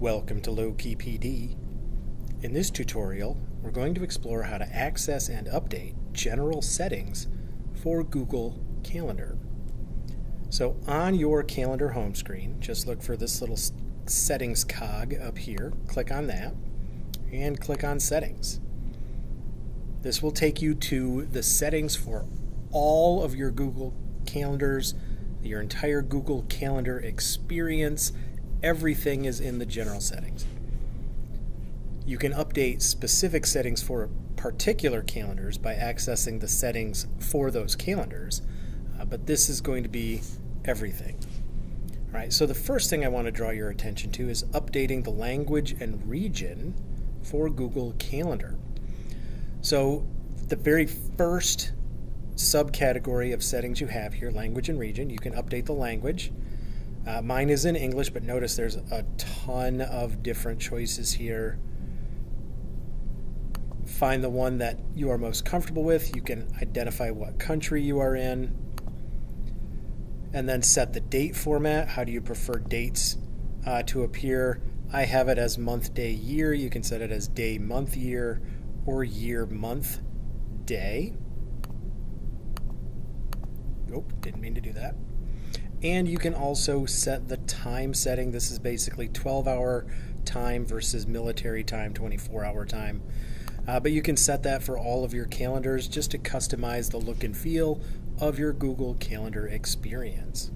Welcome to Lowkey PD. In this tutorial, we're going to explore how to access and update general settings for Google Calendar. So on your calendar home screen, just look for this little settings cog up here. Click on that and click on settings. This will take you to the settings for all of your Google calendars, your entire Google Calendar experience, everything is in the general settings. You can update specific settings for particular calendars by accessing the settings for those calendars, uh, but this is going to be everything. All right, so the first thing I want to draw your attention to is updating the language and region for Google Calendar. So the very first subcategory of settings you have here, language and region, you can update the language. Uh, mine is in English, but notice there's a ton of different choices here. Find the one that you are most comfortable with. You can identify what country you are in. And then set the date format. How do you prefer dates uh, to appear? I have it as month, day, year. You can set it as day, month, year, or year, month, day. Nope, didn't mean to do that. And you can also set the time setting. This is basically 12 hour time versus military time, 24 hour time. Uh, but you can set that for all of your calendars just to customize the look and feel of your Google Calendar experience.